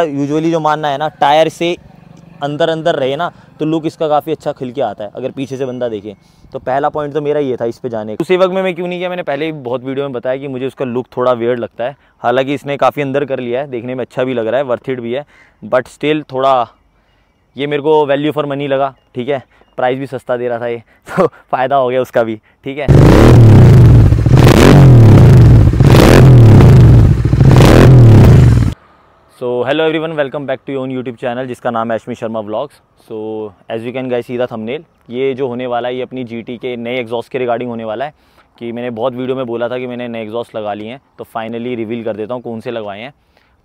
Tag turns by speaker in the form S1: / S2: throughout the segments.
S1: Usually जो मानना है ना, टायर से अंदर अंदर रहे ना तो लुक इसका काफ़ी अच्छा खिल के आता है, अगर पीछे से बंदा देखे। तो पहला पॉइंट तो मेरा ये था इस पे जाने का। उसी वक्त में मैं क्यों नहीं किया? मैंने पहले ही बहुत वीडियो में बताया कि मुझे उसका लुक थोड़ा वेयर लगता है। हालाँकि इसने काफ़ी अंदर कर लिया है, देखने में अच्छा भी लग रहा है वर्थिड भी है बट स्टिल थोड़ा ये मेरे को वैल्यू फॉर मनी लगा, ठीक है? प्राइस भी सस्ता दे रहा था ये तो फ़ायदा हो गया उसका भी, ठीक है? So hello everyone welcome back to your YouTube channel जिसका नाम है Ashmi Sharma vlogs so as you can guys सीधा थंबनेल ये जो होने वाला है, ये अपनी जीटी के नए एग्जॉस्ट के रिगार्डिंग होने वाला है, कि मैंने बहुत वीडियो में बोला था कि मैंने नए एग्जॉस्ट लगा लिए हैं तो फाइनली रिवील कर देता हूँ कौन से लगवाए हैं.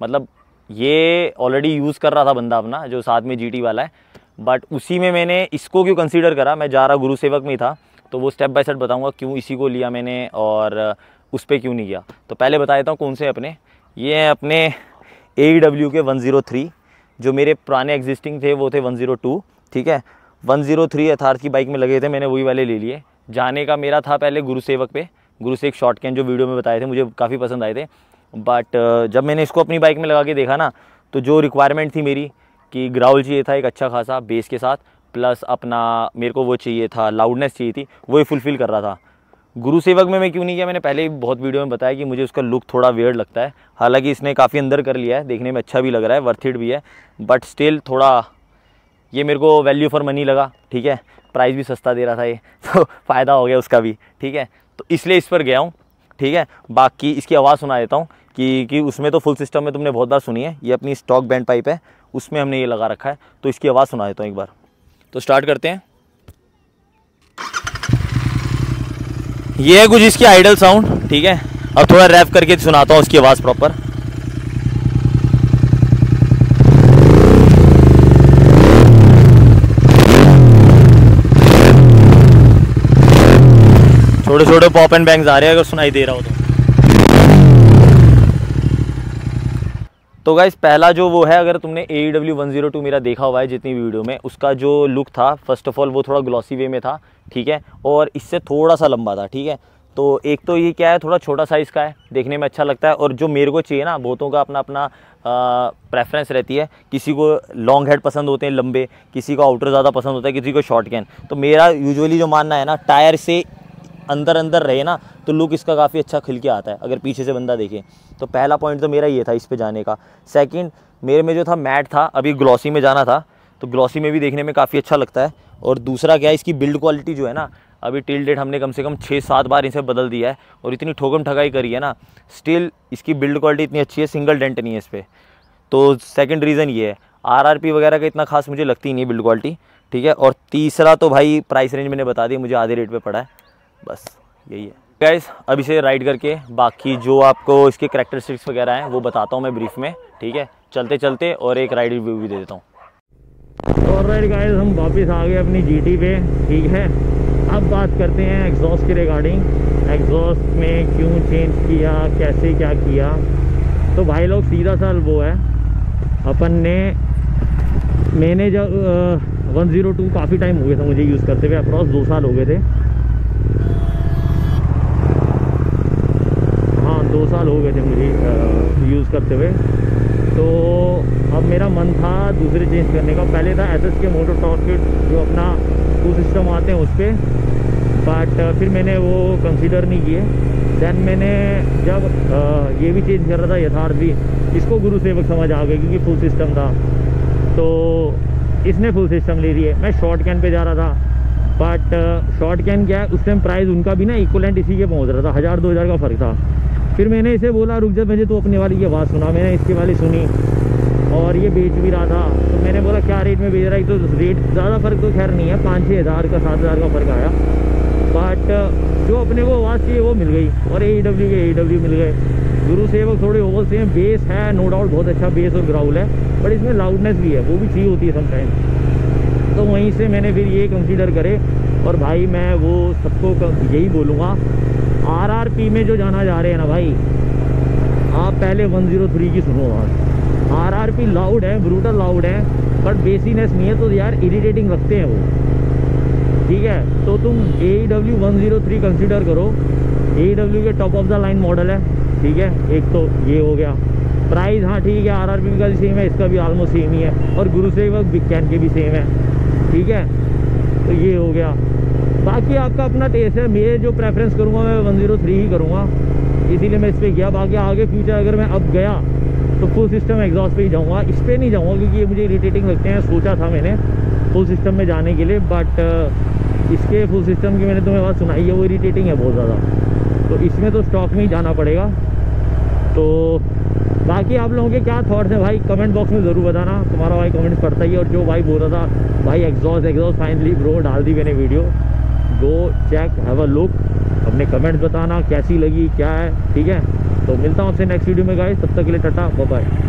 S1: मतलब ये ऑलरेडी यूज़ कर रहा था बंदा अपना, जो साथ में GT वाला है बट उसी में मैंने इसको क्यों कंसिडर करा? मैं जा रहा गुरु सेवक में ही था तो वो स्टेप बाय स्टेप बताऊँगा क्यों इसी को लिया मैंने और उस पर क्यों नहीं किया. तो पहले बता देता हूँ कौन से अपने. ये हैं अपने ए डब्ल्यू के 103 जो मेरे पुराने एग्जिस्टिंग थे, वो थे 102 ठीक है? 103 यथार्थ की बाइक में लगे थे, मैंने वही वाले ले लिए। जाने का मेरा था पहले गुरु सेवक पे। गुरु सेवक शॉर्ट कैन जो वीडियो में बताए थे, मुझे काफ़ी पसंद आए थे। बट जब मैंने इसको अपनी बाइक में लगा के देखा ना तो जो रिक्वायरमेंट थी मेरी कि ग्राउल चाहिए था, एक अच्छा खासा बेस के साथ प्लस अपना मेरे को वो चाहिए था लाउडनेस चाहिए थी वही फुलफ़िल कर रहा था। गुरु सेवक में मैं क्यों नहीं किया मैंने पहले ही बहुत वीडियो में बताया कि मुझे उसका लुक थोड़ा वेयर लगता है। हालाँकि इसने काफ़ी अंदर कर लिया है, देखने में अच्छा भी लग रहा है वर्थिड भी है बट स्टिल थोड़ा ये मेरे को वैल्यू फॉर मनी लगा, ठीक है? प्राइस भी सस्ता दे रहा था ये तो फ़ायदा हो गया उसका भी, ठीक है? तो इसलिए इस पर गया हूँ, ठीक है? बाकी इसकी आवाज़ सुना देता हूँ कि कि उसमें तो फुल सिस्टम में तुमने बहुत बार सुनी है, ये अपनी स्टॉक बैंड पाइप है, उसमें हमने ये लगा रखा है तो इसकी आवाज़ सुना देता हूँ एक बार। तो स्टार्ट करते हैं। ये है कुछ इसकी आइडल साउंड, ठीक है? अब थोड़ा रैप करके सुनाता हूँ उसकी आवाज़ प्रॉपर छोटे छोटे पॉप एंड बैंग्स आ रहे हैं, अगर सुनाई दे रहा हो तो। तो गाइस पहला जो वो है, अगर तुमने A W one zero two मेरा देखा हुआ है जितनी वीडियो में, उसका जो लुक था फ़र्स्ट ऑफ़ ऑल वो थोड़ा ग्लॉसी वे में था, ठीक है? और इससे थोड़ा सा लंबा था, ठीक है? तो एक तो ये क्या है, थोड़ा छोटा साइज़ का है, देखने में अच्छा लगता है। और जो मेरे को चाहिए ना, बहुतों का अपना अपना प्रेफरेंस रहती है। किसी को लॉन्ग हेड पसंद होते हैं लंबे, किसी को आउटर ज़्यादा पसंद होता है, किसी को शॉर्ट कैन तो मेरा यूजुअली जो मानना है ना टायर से अंदर अंदर रहे ना तो लुक इसका काफ़ी अच्छा खिल के आता है, अगर पीछे से बंदा देखे। तो पहला पॉइंट तो मेरा ये था इस पर जाने का। सेकेंड मेरे में जो था मैट था, अभी ग्लॉसी में जाना था तो ग्लॉसी में भी देखने में काफ़ी अच्छा लगता है। और दूसरा क्या है, इसकी बिल्ड क्वालिटी जो है ना, अभी टिल डेट हमने कम से कम छः सात बार इसे बदल दिया है, और इतनी ठोकम ठगाई करी है ना स्टिल इसकी बिल्ड क्वालिटी इतनी अच्छी है सिंगल डेंट नहीं है इस पर तो सेकेंड रीज़न ये है आरआरपी वगैरह का इतना खास मुझे लगती नहीं बिल्ड क्वालिटी ठीक है? और तीसरा तो भाई प्राइस रेंज मैंने बता दी, मुझे आधे रेट पे पड़ा है। बस, यही है। गैस अब इसे राइड करके बाकी जो आपको इसके करेक्टरिस्टिक्स वगैरह हैं, वो बताता हूँ मैं ब्रीफ में, ठीक है? चलते चलते और एक राइड रिव्यू भी दे देता हूँ। और गाइस हम वापस आ गए अपनी जीटी पे, ठीक है? अब बात करते हैं एग्जॉस्ट के रिगार्डिंग एग्जॉस्ट में क्यों चेंज किया, कैसे क्या किया? तो भाई लोग, सीधा साल वो है। अपन ने, मैंने जब वन ज़ीरो टू काफ़ी टाइम हो गया था मुझे यूज़ करते हुए अप्रॉक्स दो साल हो गए थे हाँ गए थे मुझे यूज़ करते हुए। तो अब मेरा मन था दूसरे चेंज करने का। पहले था एस एस के मोटर टॉर्किट जो अपना टू सिस्टम आते हैं उस पर बट फिर मैंने वो कंसिडर नहीं किए। दैन मैंने जब आ, ये भी चेंज कर रहा था यथार्थ भी इसको गुरु सेवक समझ आ गया क्योंकि फुल सिस्टम था। तो इसने फुल सिस्टम ले लिए मैं शॉर्ट कैन पे जा रहा था। बट शॉर्ट कैन क्या है? उस टाइम प्राइस उनका भी ना इक्वलेंट इसी के पहुँच रहा था। हज़ार दो हज़ार का फ़र्क था। फिर मैंने इसे बोला, रुक जा मुझे तो अपने वाली की आवाज़ सुना। मैंने इसकी वाली सुनी और ये बेच भी रहा था। तो मैंने बोला, क्या रेट में बेच रहा है? तो रेट ज़्यादा फ़र्क तो खैर नहीं है पाँच छः हज़ार का, सात हज़ार का फ़र्क आया। बट जो अपने को आवाज़ चाहिए वो मिल गई और ए डब्ल्यू के ए डब्ल्यू मिल गए। गुरु सेवक थोड़े ओवल से हैं बेस है नो डाउट बहुत अच्छा बेस और ग्राउल है बट इसमें लाउडनेस भी है, वो भी चाहिए होती है समटाइम तो वहीं से मैंने फिर ये कंसिडर करे और भाई मैं वो सबको यही बोलूँगा आरआरपी में जो जाना जा रहे हैं ना भाई, आप पहले 103 की सुनो आवाज़ आरआरपी लाउड है ब्रूटल लाउड है बट बेसीनेस नहीं है तो यार इरीटेटिंग लगते हैं वो। ठीक है तो तुम A W one zero three consider करो। ए डब्ल्यू के top of the line model है, ठीक है, एक तो ये हो गया। प्राइस हाँ ठीक है आर आर बी का भी सेम है, इसका भी ऑलमोस्ट सेम ही है, और गुरु से बिग कैन के भी सेम है, ठीक है तो ये हो गया। बाकी आपका अपना टेस्ट है। मैं जो प्रेफरेंस करूँगा, मैं वन ज़ीरो थ्री ही करूँगा। इसीलिए मैं इस पर गया। बाकी आगे फ्यूचर अगर मैं अब गया तो फुल सिस्टम एग्जॉस्ट पे ही जाऊँगा। इस पर नहीं जाऊँगा, क्योंकि ये मुझे इरीटेटिंग लगते हैं, सोचा था मैंने फुल सिस्टम में जाने के लिए। बट इसके फुल सिस्टम की मैंने तुम्हें बात सुनाई है, वो इरीटेटिंग है बहुत ज़्यादा। तो इसमें तो स्टॉक में ही जाना पड़ेगा। तो बाकी आप लोगों के क्या थाट्स हैं भाई? कमेंट बॉक्स में ज़रूर बताना। तुम्हारा भाई कमेंट्स पढ़ता ही है और जो भाई बोल रहा था, भाई एग्जॉस्ट एग्जॉस्ट फाइनली ब्रो डाल दी मैंने video go check have a look अपने कमेंट्स बताना, कैसी लगी, क्या है, ठीक है? तो मिलता हूँ आपसे नेक्स्ट वीडियो में गाइस तब तक के लिए टाटा बाय